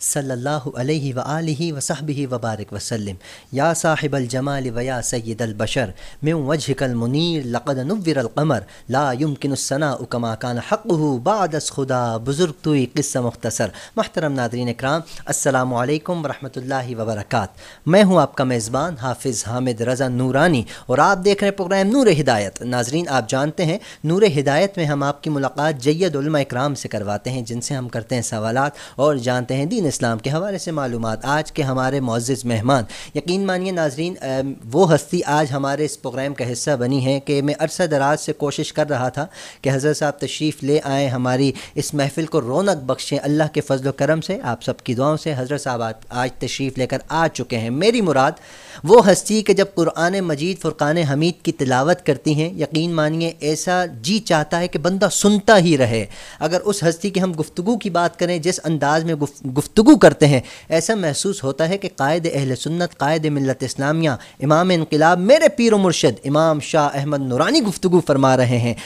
सल्लल्लाहु अलैहि व आलिहि व सहबिहि व वसल्लम। या साहिबल जमाल व या सय्यदल बशर, मिन वजहिकल मुनीर, लक़द नुव्विरल क़मर, ला युमकिनुस-सना कमा कान हक़्क़ुहु बादस खुदा। बुज़ुर्ग तुई क़िस्सा मुख्तसर। महतरम नादरीन कराम अस्सलाम वालेकुम व रहमतुल्लाहि व बरकात। मैं हूँ आपका मेज़बान हाफिज़ हामिद रज़ा नूरानी और आप देख रहे हैं प्रोग्राम नूर हिदायत। नाजरीन, आप जानते हैं नूर हिदायत में हम आपकी मुलाकात जैद कराम से करवाते हैं, जिनसे हम करते हैं सवालत और जानते हैं दीन इस्लाम के हवाले से मालूम आज के हमारे मोज़ मेहमान। यकीन मानिए नाजरीन वो हस्ती आज हमारे इस प्रोग्राम का हिस्सा बनी है कि मैं अरसा दराज से कोशिश कर रहा था कि हज़रत साहब तशरीफ़ ले आएँ हमारी इस महफ़िल को रौनक बख्शें अल्लाह के फजल करम से। आप सबकी दुआओं से हज़रत साहब आज तशरीफ़ लेकर आ चुके हैं। मेरी मुराद वो हस्ती के जब कुरान मजीद, फ़ुरक़ान हमीद की तिलावत करती हैं, यकीन मानिए, ऐसा जी चाहता है कि बंदा सुनता ही रहे। अगर उस हस्ती की हम गुफ्तु की बात करें, जिस अंदाज में गुफ्तु करते हैं, ऐसा महसूस होता है कि कायद अहल सुन्नत, कायद मिलत इस्लामिया, इमाम इनकलाब, मेरे पीर मुर्शद, इमाम शाह अहमद नूरानी गुफ्तु फरमा रहे हैं।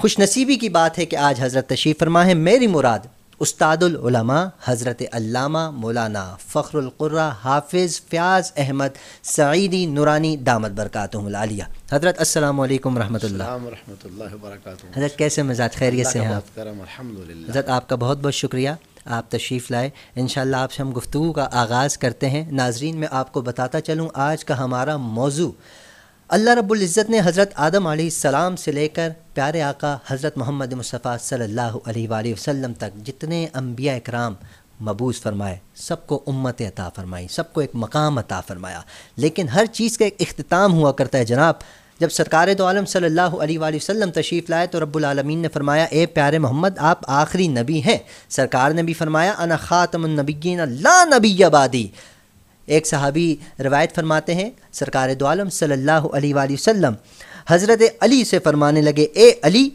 खुशनसीबी की बात है कि आज हज़रत तशीफ़ फरमा है मेरी मुराद उस्तादुलमा हज़रत अल्लामा मौलाना फ़ख्रुल्क़ुर्रा हाफिज़ फ़याज़ अहमद सईदी नूरानी दामद बरक़ातलिया हज़रत अस्सलाम वालेकुम हज़रत कैसे मजाज खैरियत से हैं आप? हज़रत आपका बहुत बहुत शुक्रिया। आप तशरीफ़ लाए। इन आपसे हम गुफ्तु का आगाज़ करते हैं। नाजरीन मैं आपको बताता चलूँ आज का हमारा मौजू अल्लाह रब्ज़त ने हज़रत आदम सलाम से लेकर प्यारे आका हज़रत मोहम्मद मुस्तफ़ा अलैहि वसल्लम तक जितने अम्बिया कराम मबूस फरमाए, सबको उम्मत अता फ़रमाई, सबको एक मकाम अता फ़रमाया। लेकिन हर चीज़ का एक अख्ताम हुआ करता है जनाब। जब सरकार दो आलम अलैहि वसल्लम तशरीफ़ लाए तो रब्बुल आलमीन ने फरमाया, ए प्यारे मोहम्मद, आप आखिरी नबी हैं। सरकार ने भी फरमाया, अना ख़ातमनबीन ला नबी आबादी एक सहाबी रवायत फरमाते हैं, सरकार दोआलम सल्लल्लाहु अलैहि वसल्लम, हज़रत अली से फरमाने लगे, ए अली,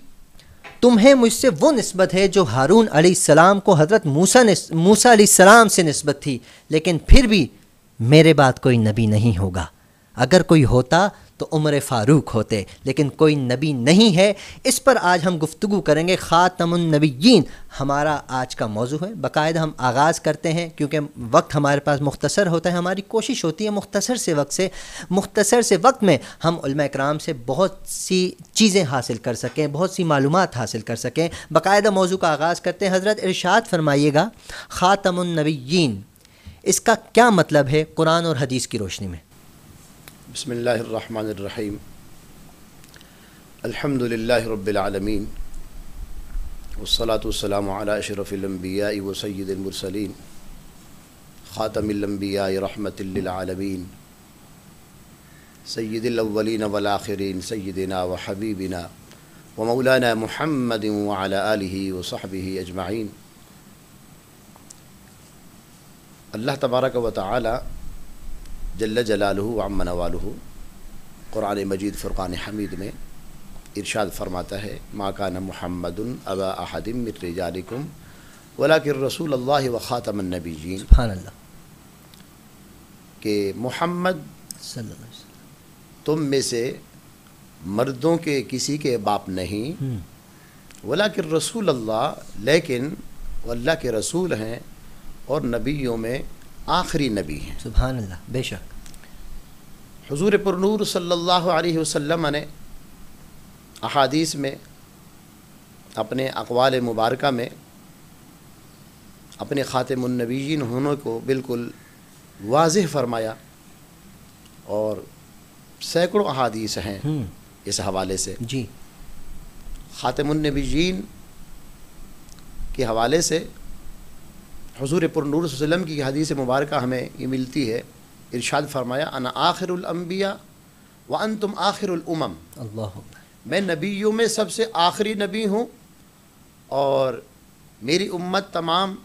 तुम्हें मुझसे वो नस्बत है जो हारून सलाम को हज़रत मूसा मूसा सलाम से नस्बत थी, लेकिन फिर भी मेरे बाद कोई नबी नहीं होगा। अगर कोई होता तो उम्र फ़ारूक होते, लेकिन कोई नबी नहीं है। इस पर आज हम गुफ्तु करेंगे। ख़ातमनबीन हमारा आज का मौजू है। बाकायदा हम आगाज़ करते हैं, क्योंकि वक्त हमारे पास मुख्तसर होता है। हमारी कोशिश होती है मुख्तसर से वक्त से, मुख्तसर से वक्त में हम कराम से बहुत सी चीज़ें हासिल कर सकें, बहुत सी मालूम हासिल कर सकें। बाकायदा मौजू का आगाज़ करते हैं। हज़रत इरशाद फरमाइएगा ख़ातमनबीन इसका क्या मतलब है कुरान और हदीस की रोशनी में? बसमीम अल्हम्दुलिल्लाह रब्बिल आलमीन वस्सलातुस्सलामु अला अशरफिल व सय्यिदिल मुरसलीन ख़ातमिल अंबिया रहमतिल लिल आलमीन सय्यिदिल अव्वलीन वल आखिरीन सय्यिदिना व हबीबिना व मौलाना मुहम्मद व अला आलिहि व सहबिहि अजमाइन अल्लाह तबारक व तआला जल्ल जलालू अमन वालू क़ुरान मजीद फ़ुरक़ान हमीद में इरशाद फरमाता है माका न महमद अबा अहदिम मित्रजालिकुम वला कि रसूल अल्लाह व ख़ातमनबीजीन के मोहम्मद तुम में से मर्दों के किसी के बाप नहीं। हम्म। वला कि रसूल अल्लाह लेकिन अल्लाह के रसूल हैं और नबियों में आखिरी नबी हैं। सुबहान अल्लाह बेशक। हजूर पुरनूर सल्लल्लाहु अलैहि वसल्लम ने अहादीस में अपने अकवाल मुबारक में अपने ख़ातमनबीन होने को बिल्कुल वाज फरमाया और सैकड़ों अहादीस हैं हम्म। इस हवाले से। जी। ख़ातमनबीन के हवाले से हजूर पुरनूर वसल्लम की हदीस मुबारक हमें ये मिलती है। इरशाद फरमाया अना आखिरम्बिया व अन तुम आखिरउमम मैं नबियों में सबसे आखिरी नबी हूँ और मेरी उम्मत तमाम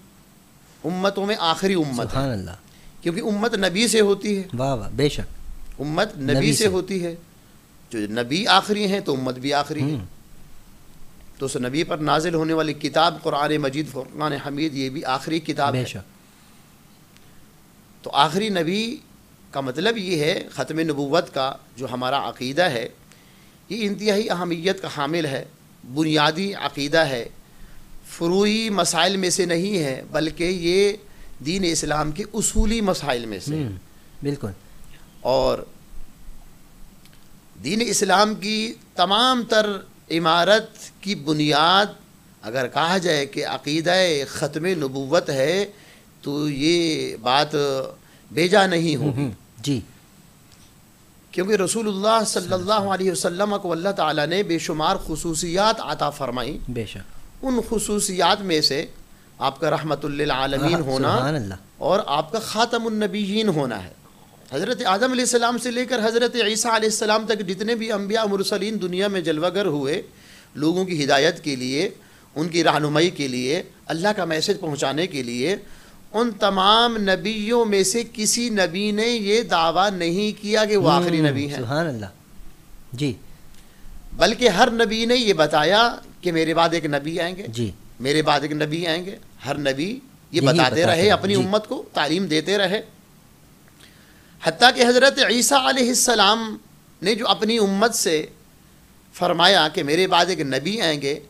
उम्मतों में आखिरी उम्मत है। क्योंकि उम्मत नबी से होती है। वाह वाह बेशक। उम्मत नबी, नबी से, से। होती है। जो नबी आखिरी हैं तो उम्मत भी आखिरी है। हम्म। तो उस नबी पर नाजिल होने वाली किताब कुरान मजीद फ़ुरान हमीद ये भी आखिरी किताब है। तो आखिरी नबी का मतलब ये है ख़त्म नबूवत का जो हमारा अक़ीदा है ये इंतहाई अहमियत का हामिल है बुनियादी अक़ीदा है। फ़रूई मसाइल में से नहीं है बल्कि ये दीन इस्लाम के असूली मसाइल में से हम्म, बिल्कुल। और दीन इस्लाम की तमाम तर इमारत की बुनियाद अगर कहा जाए कि अक़ीदा ख़त्म नबूवत है तो ये बात बेजा नहीं होगी। हम्म, जी। क्योंकि रसूलुल्लाह सल्लल्लाहु अलैहि वसल्लम को अल्लाह ताला ने बेशुमार खसूसियात आता फरमाई। बेशक। उन खसूसियात में से आपका रहमतुल्लिल आलमीन होना और आपका ख़ातमुन्नबीयीन होना है। हज़रत आदम अलैहिस्सलाम से लेकर हज़रत ईसा अलैहिस्सलाम तक जितने भी अम्बिया मुरसलीन दुनिया में जलवागर हुए लोगों की हिदायत के लिए उनकी रहनुमाई के लिए अल्लाह का मैसेज पहुँचाने के लिए उन तमाम नबियों में से किसी नबी ने ये दावा नहीं किया कि वो आखिरी हम्म, नबी हैं। अल्लाह जी। बल्कि हर नबी ने ये बताया कि मेरे बाद एक नबी आएँगे। जी। मेरे बाद एक नबी आएँगे। हर नबी ये बताते बताते रहे अपनी। उम्मत को तालीम देते रहे। हती कि हज़रत ईसा अलैहिस्सलाम ने जो अपनी उम्मत से फरमाया कि मेरे बाद एक नबी आएँगे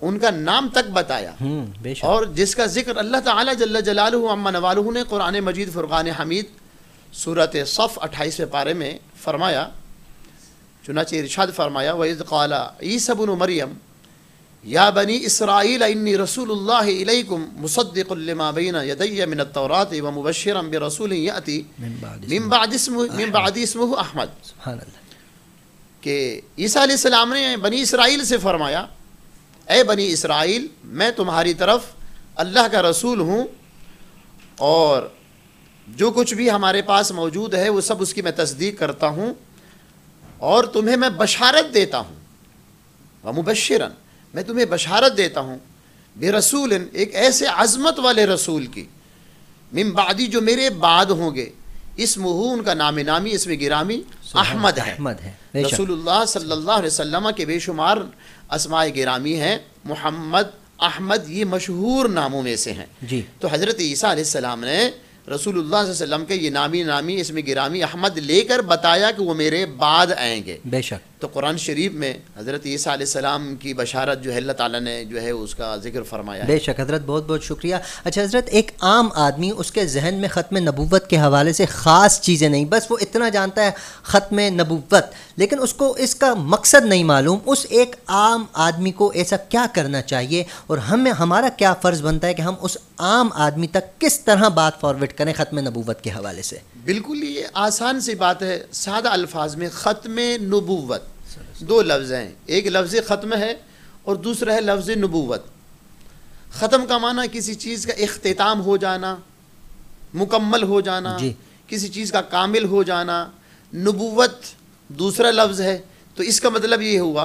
उनका नाम तक बताया। हम्म और जिसका ज़िक्र अल्लाह ताला जल्ल जलालुहु अम्मा ने कुरान मजीद फ़ुरक़ान हमीद सूरत सफ़ अट्ठाईसवें पारे में फरमाया चुनाच इरशाद फरमाया वज़ क़ाला ईसा मरियम या बनी इसराइल इन्नी रसूलुल्लाह इलैकुम मुसद्दिक़ुल लिमा बैन यदैय मिन अत-तौरात व मुबश्शिरन बिरसूलिन यअती मिन बाद मिन बाद इस्मुहु मिन बाद इस्मुहु अहमद सुभान अल्लाह कि ईसा सलाम ने बनी इसराइल से फरमाया ए बनी इसराइल मैं तुम्हारी तरफ़ अल्लाह का रसूल हूँ और जो कुछ भी हमारे पास मौजूद है वो सब उसकी मैं तस्दीक करता हूँ और तुम्हें मैं बशारत देता हूँ। व मुबशरन। मैं तुम्हें बशारत देता हूँ बेरसूल एक ऐसे अज़मत वाले रसूल की। मिम बादी जो मेरे बाद होंगे। इस मुहू उनका नाम नामी इसमें गिरामी अहमद है। अहमद है रसूलुल्लाह सल्लल्लाहु अलैहि वसल्लम के बेशुमार असमाए गिरामी हैं। मोहम्मद अहमद ये मशहूर नामों में से हैं। जी। तो हज़रत ईसा ने रसूलुल्लाह वसल्लम के ये नामी नामी इसमें गिरामी अहमद लेकर बताया कि वो मेरे बाद आएँगे। बेशक। तो कुरान शरीफ में हज़रत ईसा अलैहिस्सलाम की बशारत जो है अल्लाह ताला ने जो है उसका ज़िक्र फरमाया बेशक हज़रत बहुत बहुत शुक्रिया। अच्छा हज़रत एक आम आदमी उसके जहन में ख़त्म नबूवत के हवाले से ख़ास चीज़ें नहीं बस वो इतना जानता है ख़त्म नबूवत। लेकिन उसको इसका मकसद नहीं मालूम उस एक आम आदमी को ऐसा क्या करना चाहिए और हमें हमारा क्या फ़र्ज़ बनता है कि हम उस आम आदमी तक किस तरह बात फॉरवर्ड करें ख़त्म नबूवत के हवाले से? बिल्कुल ये आसान सी बात है सादा अल्फाज में ख़त्म नबूवत। दो लफ्ज़ हैं। एक लफ्ज़ ख़त्म है और दूसरा है लफ्ज़ नबूवत। ख़त्म का माना किसी चीज़ का अख्ताम हो जाना मुकम्मल हो जाना। किसी चीज़ का कामिल हो जाना। नबूवत दूसरा लफ्ज़ है। तो इसका मतलब ये हुआ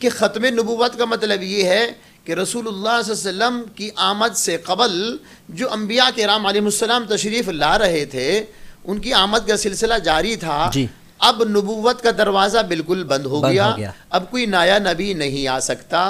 कि ख़त्म नबूवत का मतलब ये है कि रसूलुल्लाह वसल्लम की आमद से कबल जो अम्बिया के राम तशरीफ़ ला रहे थे उनकी आमद का सिलसिला जारी था। अब नबूवत का दरवाज़ा बिल्कुल बंद हो बंद गया। गया। अब कोई नया नबी नहीं आ सकता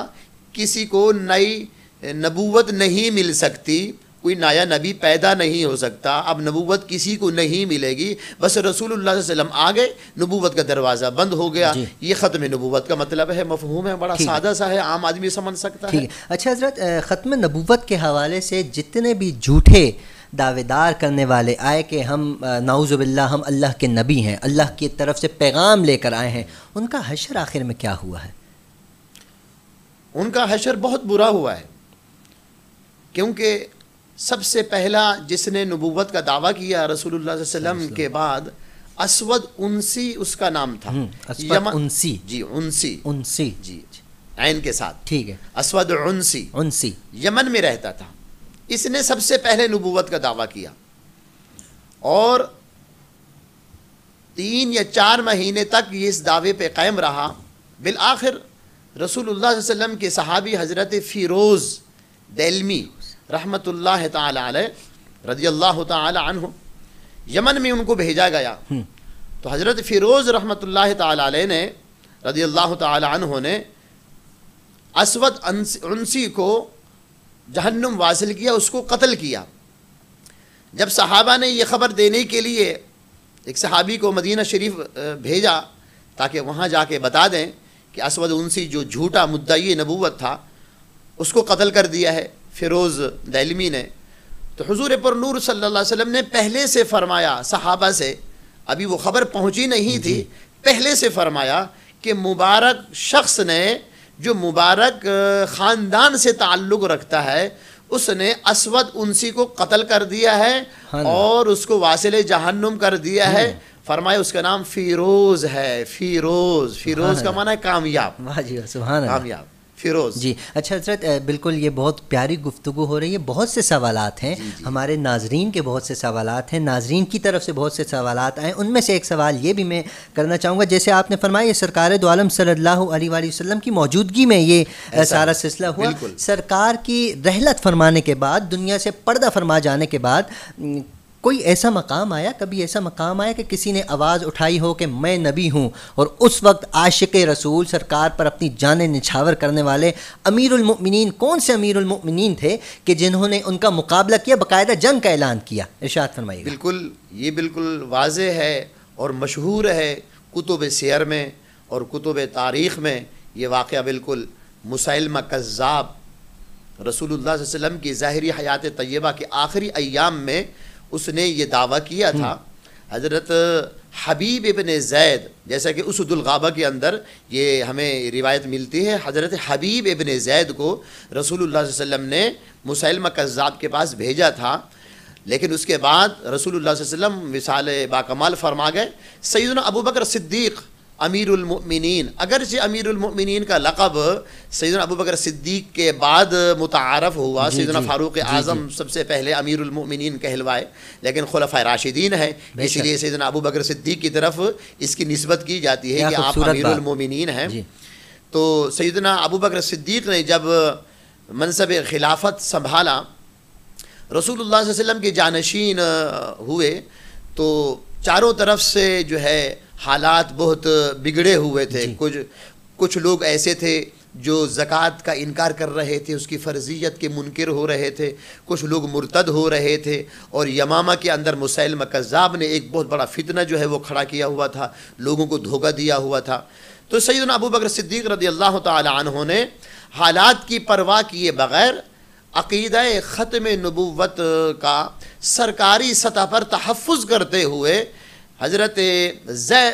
किसी को नई नबूवत नहीं मिल सकती कोई नया नबी पैदा नहीं हो सकता। अब नबूवत किसी को नहीं मिलेगी। बस रसूलुल्लाह सल्लल्लाहु अलैहि वसल्लम आ गए नबूवत का दरवाज़ा बंद हो गया। ये ख़त्म नबूवत का मतलब है मफहूम है बड़ा सादा सा है आम आदमी समझ सकता है। है। अच्छा हज़रत ख़त्म नबूवत के हवाले से जितने भी झूठे दावेदार करने वाले आए कि हम नाउज़बिल्ला हम अल्लाह के नबी हैं अल्लाह की तरफ़ से पैगाम लेकर आए हैं। उनका हशर आखिर में क्या हुआ है? उनका हशर बहुत बुरा हुआ है क्योंकि सबसे पहला जिसने नबूवत का दावा किया रसूलुल्लाह सल्लल्लाहु अलैहि वसल्लम के बाद असवद उनसी उसका नाम था। हम्म, यमन- उनसी। जी उनसी। उनसी। जी ऐन के साथ। ठीक है। असवद उनसी। उनसी। यमन में रहता था। इसने सबसे पहले नबूवत का दावा किया। और तीन या चार महीने तक ये इस दावे पे कायम रहा। बिल आखिर रसूलुल्लाह सल्लल्लाहु अलैहि वसल्लम के सहाबी हज़रत फ़िरोज़ देलमी अलैह रदियल्लाहु ताला अन्हु यमन में उनको भेजा गया। हम्म। तो हज़रत फ़िरोज़ रहमतुल्लाह ताला अलैह ने रदियल्लाहु ताला अन्हु ने असवद अंस- उनसी को जहन्नुम वासिल किया उसको कत्ल किया। जब सहाबा ने यह खबर देने के लिए एक सहाबी को मदीना शरीफ भेजा ताकि वहाँ जाके बता दें कि असवद उनसी जो झूठा मुद्दई नबूवत था उसको कत्ल कर दिया है फ़िरोज़ दैलमी ने। तो हुजूर पर नूर सल्लल्लाहु अलैहि वसल्लम ने पहले से फरमाया सहाबा से अभी वो ख़बर पहुँची नहीं थी पहले से फरमाया कि मुबारक शख्स ने जो मुबारक ख़ानदान से ताल्लुक़ रखता है उसने असवद उनसी को कत्ल कर दिया है हाँ और उसको वासिल जहन्नुम कर दिया है फरमाए फरमाया उसका नाम फिरोज है फिरोज फिरोज का माना है कामयाब। कामयाब। फिरोज। जी अच्छा हज़रत बिल्कुल ये बहुत प्यारी गुफ्तु हो रही है। बहुत से सवाल हैं। जी जी। हमारे नाजरीन के बहुत से सवाल हैं। नाजरीन की तरफ़ से बहुत से सवाल आए। उनमें से एक सवाल ये भी मैं करना चाहूँगा। जैसे आपने फरमाया सरकार दो आलम सल्लल्लाहु अलैहि वसल्लम की मौजूदगी में ये सारा सिलसिला हुआ। सरकार की रहलत फरमाने के बाद दुनिया से पर्दा फरमा जाने के बाद कोई ऐसा मकाम आया? कभी ऐसा मकाम आया कि किसी ने आवाज़ उठाई हो कि मैं नबी हूँ और उस वक्त आशिक रसूल सरकार पर अपनी जान निछावर करने वाले अमीरमिन कौन से अमीरमिन थे कि जिन्होंने उनका मुकाबला किया, बाकायदा जंग का ऐलान किया? इर्शाद फरमाइए। बिल्कुल, ये बिल्कुल वाज है और मशहूर है कुतुब शेर में और कुतुब तारीख़ में ये वाक़ बिल्कुल मुसलमा कज़ाब रसूलुल्लाह वसल्लम की ज़ाहरी हयात तय्यबा के आखिरी अयाम में उसने ये दावा किया था। हज़रत हबीब इबन जैद, जैसा कि उस उसदुलगाबा के अंदर ये हमें रिवायत मिलती है, हज़रत हबीब इबन जैद को रसूलुल्लाह वसम ने मुसैलम कज़ाब के पास भेजा था लेकिन उसके बाद रसूलुल्लाह वसल्लम विसाल बाकमाल फरमा गए सैदना अबू बकर सिद्दीक़ अमीरमिन अगरचे अमीरमिन का लक़ब सैदना अबू बकर सिद्दीक के बाद मुतारफ़ हुआ। सैदना फ़ारूक आज़म सबसे पहले अमीरमिन कहलवाए लेकिन खुलफ़ा राशिदीन है। इसीलिए सैदना अबू बकर सिद्दीक की तरफ़ इसकी नस्बत की जाती है कि आप अमीरमिन हैं। तो सैदना अबू बकर सिद्दीक ने जब मनसब खिलाफत संभाला रसूलुल्लाह वसल्लम के जानशीन हुए तो चारों तरफ़ से जो है हालात बहुत बिगड़े हुए थे। कुछ कुछ लोग ऐसे थे जो ज़क़़त का इनकार कर रहे थे उसकी फ़र्जियत के मुनकर हो रहे थे। कुछ लोग मुर्तद हो रहे थे और यमामा के अंदर मुसैलम कज़ाब ने एक बहुत बड़ा फितना जो है वो खड़ा किया हुआ था लोगों को धोखा दिया हुआ था। तो सैदना अबू बकर सिद्दीक़ रदी अल्लाह तहों ने हालात की परवाह किए बग़ैर अकीद ख़त्म नबूवत का सरकारी सतह पर तहफ़ करते हुए हज़रत जै,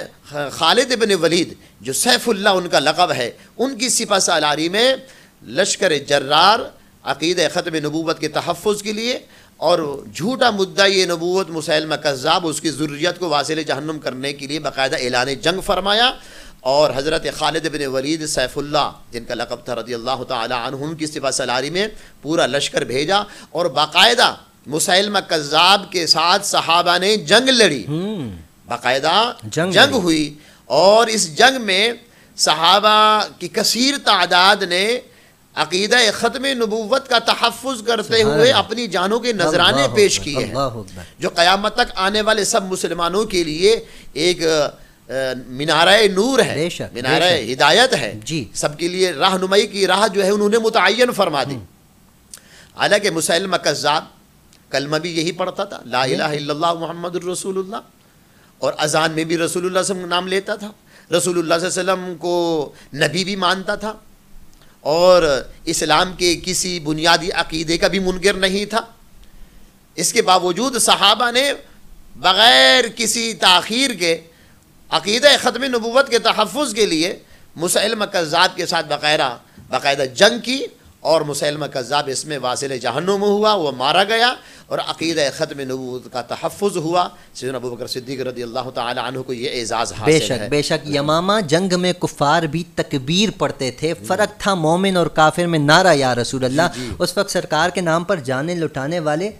खालिद बिन वलीद, जो सैफुल्ला उनका लक़ब है, उनकी सिपा सालारी में लश्कर जर्रार, अकीद ख़त्म नबूत के तहफ़ के लिए, और झूठा मुद्दा ये नबूत मुसलम कज़ाब उसकी ज़रूरियत को वासिल जहन्नुम करने के लिए बाकायदा ऐलान जंग फरमाया, और हज़रत खालिद बिन वलीद सैफुल्ला, जिनका लक़ब था रदी अल्लाह तन की सिपा सलारी में, पूरा लश्कर भेजा, और बाकायदा मुसलम कज़ाब के साथ सहाबा ने जंग लड़ी हम्म। बाकायदा जंग, जंग हुई। और इस जंग में सहाबा की कसीर तादाद ने अकीदा ख़त्म नबूवत का तहफ़ करते हुए अपनी जानों के नजराने पेश किए हैं जो क़यामत तक आने वाले सब मुसलमानों के लिए एक मीनार नूर है मीनार हिदायत है। जी। सबके लिए राहनुमाई की राह जो है उन्होंने मुतन फरमा दी। हम्म। हालाँकि मुसलम कज़ाब कलमा भी यही पढ़ता था ला मोहम्मद रसूलुल्लाह। और अजान में भी रसूलुल्लाह वसल्लम नाम लेता था। रसूलुल्लाह वसल्लम को नबी भी मानता था। और इस्लाम के किसी बुनियादी अकीदे का भी मुनकर नहीं था। इसके बावजूद सहाबा ने बग़ैर किसी तखीर के, अकीद ख़त्म नबूत के तहफ़ के लिए मुसलम कज़ाब के साथ बाकायदा बाकायदा जंग की और मुसलम कज़ाब इसमें वासिल जहन्नुम हुआ वह मारा गया और अकीद ख़त्म नबूत का तहफ़ हुआ। सैन अबू बकर सिद्दीक रदी अल्लाह तु को ये एजाज़ बेशक है। बेशक यमामा जंग में कुफ़ार भी तकबीर पढ़ते थे। फ़र्क था मोमिन और काफिर में नारा या रसूल अल्लाह उस वक्त सरकार के नाम पर जाने लुटाने वाले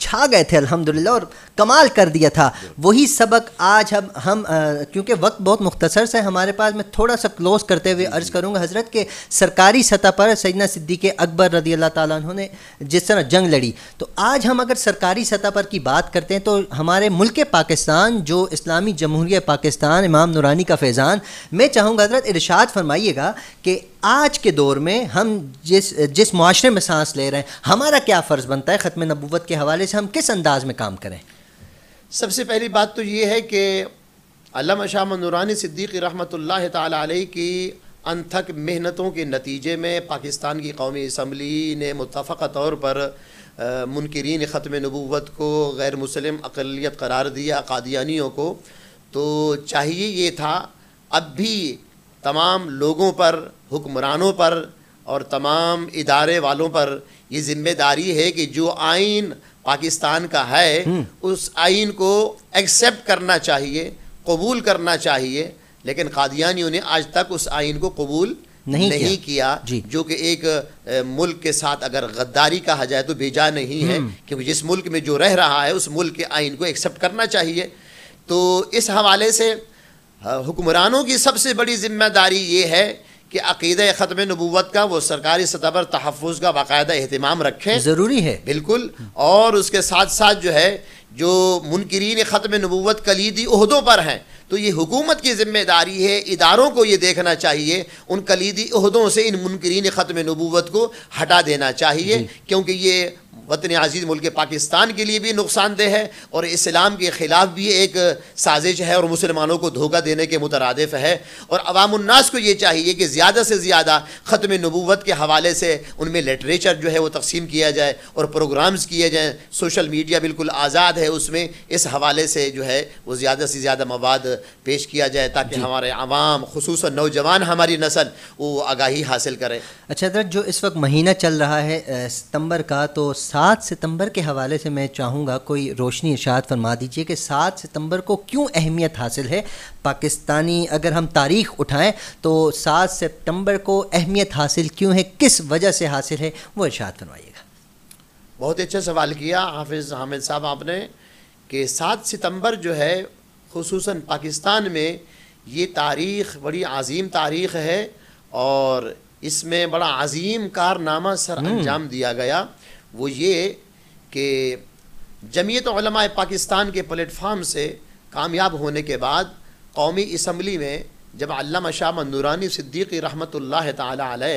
छा गए थे, अल्हम्दुलिल्लाह, और कमाल कर दिया था। वही सबक आज हम हम क्योंकि वक्त बहुत मुख्तसर से हमारे पास, मैं थोड़ा सा क्लोज करते हुए अर्ज़ करूँगा, हज़रत के सरकारी सतह पर सैदना सिद्दीक अकबर रदी अल्लाह ताला ने जिस तरह जंग लड़ी। तो आज हम अगर सरकारी सतह पर की बात करते हैं तो हमारे मुल्क पाकिस्तान, जो इस्लामी जमहूरिया पाकिस्तान, इमाम नूरानी का फैज़ान, मैं चाहूँगा हज़रत इरशाद फरमाइएगा कि आज के दौर में हम जिस जिस माशरे में सांस ले रहे हैं, हमारा क्या फ़र्ज़ बनता है ख़त्म नबूत के हवाले से हम किस अंदाज में काम करें? सबसे पहली बात तो ये है कि अल्लामा शाह नूरानी सिद्दीक रहमत ताला की अनथक मेहनतों के नतीजे में पाकिस्तान की कौमी इसम्बली ने मुतफ़ा तौर पर मुनकरीन ख़त्म नबूत को, गैर मुस्लिम अकलीत करार दिया कादियानियों को तो चाहिए ये था, अब भी तमाम लोगों पर हुक्मरानों पर और तमाम इदारे वालों पर ये ज़िम्मेदारी है कि जो आइन पाकिस्तान का है हम्म। उस आइन को एक्सेप्ट करना चाहिए कबूल करना चाहिए लेकिन कादियानियों ने आज तक उस आइन को कबूल नहीं, नहीं किया, किया जो कि एक मुल्क के साथ अगर गद्दारी कहा जाए तो बेजा नहीं है हम्म। क्योंकि जिस मुल्क में जो रह रहा है उस मुल्क के आइन को एक्सेप्ट करना चाहिए तो इस हवाले से हुक्मरानों की सबसे बड़ी ज़िम्मेदारी ये है कि अकीद ख़त्म नबूवत का वो सरकारी सतह पर तहफ़ का बाकायदा अहतमाम रखें। ज़रूरी है। बिल्कुल। और उसके साथ साथ जो है जो मुनकरीन ख़त्म नबूवत कलीदी अहदों पर हैं तो ये हुकूमत की ज़िम्मेदारी है इदारों को ये देखना चाहिए उन कलीदी अहदों से इन मुनकरीन ख़त्म नबूवत को हटा देना चाहिए क्योंकि ये वतन अज़ीज़ मुल्क पाकिस्तान के लिए भी नुकसानदेह है और इस्लाम के ख़िलाफ़ भी एक साजिश है और मुसलमानों को धोखा देने के मुतरदफ है। और अवामनास को ये चाहिए कि ज़्यादा से ज़्यादा ख़त्म नबूवत के हवाले से उनमें लिटरेचर जो है वो तकसीम किया जाए और प्रोग्राम्स किए जाएँ। सोशल मीडिया बिल्कुल आज़ाद है उसमें। इस हवाले से जो है वो ज़्यादा से ज़्यादा मवाद पेश किया जाए ताकि हमारे आवाम खसूस नौजवान हमारी नस्ल वो आगाही हासिल करें। अच्छा जो इस वक्त महीना चल रहा है सितंबर का तो सात सितंबर के हवाले से मैं चाहूँगा कोई रोशनी इशाद फरमा दीजिए कि सात सितंबर को क्यों अहमियत हासिल है? पाकिस्तानी अगर हम तारीख़ उठाएँ तो सात सितंबर को अहमियत हासिल क्यों है? किस वजह से हासिल है? वो इशाद फरमाइएगा। बहुत अच्छा सवाल किया हाफिज़ हामिद साहब आपने कि सात सितंबर जो है खसूस पाकिस्तान में ये तारीख़ बड़ी अजीम तारीख़ है और इसमें बड़ा अजीम कारनामा सर हम्म। अंजाम दिया गया। वो ये कि जमीयत पाकिस्तान के प्लेटफार्म से कामयाब होने के बाद कौमी इसम्बली में जब अल्लामा शाह मंदूरानी सिद्दीकी रहमत ताला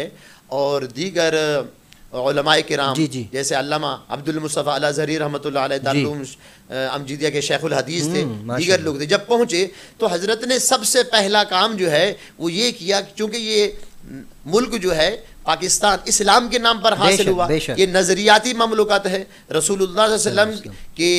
और दीगर के राम जी जी। जैसे अल्लामा अब्दुल मुस्तफ़ा अलाजरी रहमत अमजीदिया के शेखुल हदीस थे हम्म, दीगर लोग थे। जब पहुँचे तो हज़रत ने सबसे पहला काम जो है वो ये किया क्योंकि ये मुल्क जो है पाकिस्तान इस्लाम के नाम पर हासिल हुआ। ये नज़रियाती ममलुकत है। रसूलुल्लाह के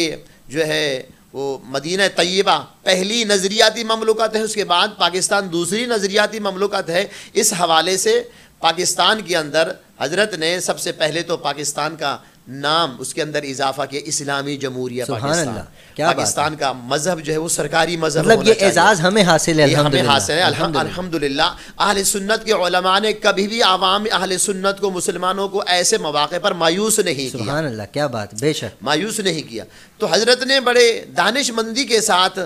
जो है वो मदीना तय्यबा पहली नज़रियाती ममलुकत है। उसके बाद पाकिस्तान दूसरी नज़रियाती ममलुकत है। इस हवाले से पाकिस्तान के अंदर हज़रत ने सबसे पहले तो पाकिस्तान का नाम उसके अंदर इजाफा किया इस्लामी जमहूरिया पाकिस्तान। क्या पाकिस्तान का मज़हब जो है वो सरकारी मज़हब मतलब ये एजाज हमें हासिल है हमें हासिल है। अल्हम्दुलिल्लाह। अहल सुन्नत के उलमा ने कभी भी आवाम अहल सुन्नत को मुसलमानों को ऐसे मौाक़े पर मायूस नहीं किया। अल्लाह क्या बात बेशक। मायूस नहीं किया। तो हज़रत ने बड़े दानिशमंदी के साथ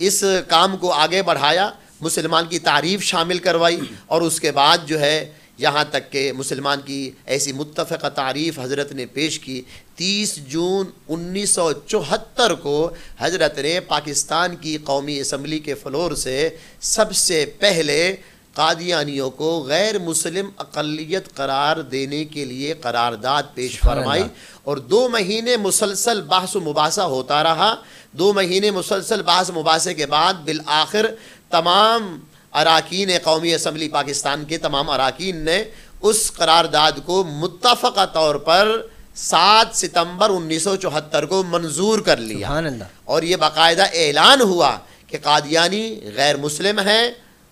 इस काम को आगे बढ़ाया मुसलमान की तारीफ़ शामिल करवाई और उसके बाद जो है यहाँ तक के मुसलमान की ऐसी मुतफ़ तारीफ़ हज़रत ने पेश की। तीस जून उन्नीस सौ चौहत्तर को हज़रत ने पाकिस्तान की कौमी असम्बली के फ्लोर से सबसे पहले कादियानियों को गैर मुस्लिम अकलीत करार देने के लिए करारदाद पेश फरमाई और दो महीने मुसलसल बहस मुबासा होता रहा। दो महीने मुसलसल बहस मुबासे के बाद बिल आखिर तमाम अरकान कौमी असम्बली पाकिस्तान के तमाम अरकान ने उस करारदाद को मुतफ़ा तौर पर सात सितंबर उन्नीस सौ चौहत्तर को मंजूर कर लिया। और ये बाकायदा ऐलान हुआ कि कादियानी गैर मुस्लिम हैं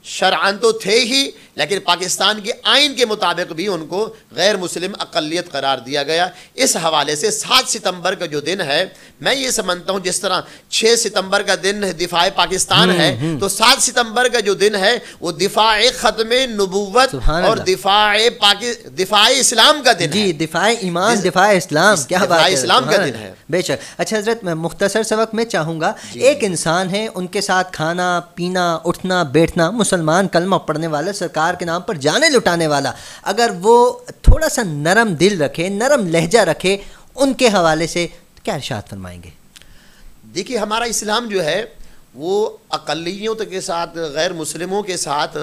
शरान तो थे ही लेकिन पाकिस्तान के आइन के मुताबिक भी उनको गैर मुस्लिम अकलीत करार दिया गया। इस हवाले से सात सितंबर का जो दिन है मैं ये समझता हूँ जिस तरह छः सितंबर का दिन दिफा पाकिस्तान हम्म, है हम्म। तो सात सितंबर का जो दिन है वो दिफा ख़त्म नबूवत और दिफा पाकि दिफा इस्लाम का दिन जी दिफा ईमान दिफा इस्लाम क्या बात इस्लाम का दिन है। बेशक। अच्छा हज़रत मैं मुख्तसर सबक में चाहूँगा एक इंसान है उनके साथ खाना पीना उठना बैठना मुसलमान कलमा पढ़ने वाले सरकार सरकार के नाम पर जाने लुटाने वाला। अगर वो थोड़ा सा नरम दिल रखे नरम लहजा रखे उनके हवाले से क्या इर्शाद फरमाएँगे? देखिए हमारा इस्लाम जो है वो अकलीत के साथ गैर मुस्लिमों के साथ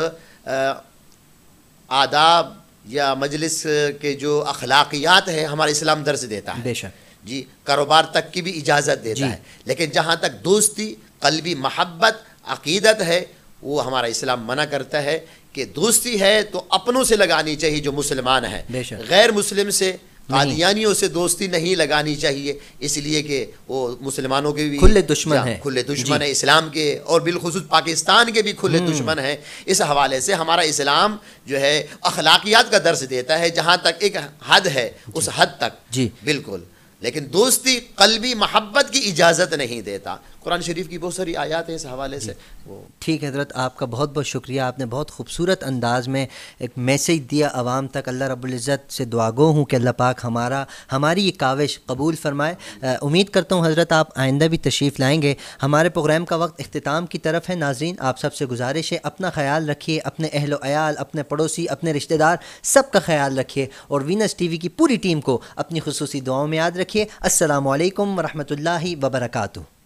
आदाब या मजलिस के जो अखलाकियात हैं हमारा इस्लाम दर्ज देता है। बेशक। जी कारोबार तक की भी इजाज़त देता है। लेकिन जहाँ तक दोस्ती कलबी मोहब्बत अकीदत है वो हमारा इस्लाम मना करता है। कि दोस्ती है तो अपनों से लगानी चाहिए जो मुसलमान है। गैर मुस्लिम से कादियानियों से दोस्ती नहीं लगानी चाहिए इसलिए कि वो मुसलमानों के भी खुले दुश्मन या, हैं। खुले दुश्मन है इस्लाम के और बिलखसूस पाकिस्तान के भी खुले हम्म। दुश्मन हैं। इस हवाले से हमारा इस्लाम जो है अखलाकियात का दर्ज देता है जहाँ तक एक हद है उस हद तक। जी। बिल्कुल। लेकिन दोस्ती, कल्बी, मोहब्बत की इजाज़त नहीं देता। कुरान शरीफ की बहुत सारी आयात है इस हवाले से। वो ठीक है, हज़रत, आपका बहुत बहुत शुक्रिया। आपने बहुत खूबसूरत अंदाज में एक मैसेज दिया। आवाम तक अल्लाह रब्बुल इज़्ज़त से दुआगो हूँ कि अल्लाह पाक हमारा, हमारी ये काविश कबूल फरमाए। उम्मीद करता हूँ, हज़रत, आप आइंदा भी तशरीफ़ लाएँगे। हमारे प्रोग्राम का वक्त अख्ताम की तरफ़ है। नाजरीन, आप सबसे गुजारिश है, अपना ख्याल रखिए, अपने अहलो अयाल, अपने पड़ोसी, अपने रिश्तेदार, सब का ख्याल रखिए। और वीनस टी वी की पूरी टीम को अपनी खसूसी दुआओं में याद रखिए। असलकम वरहमल वबरकू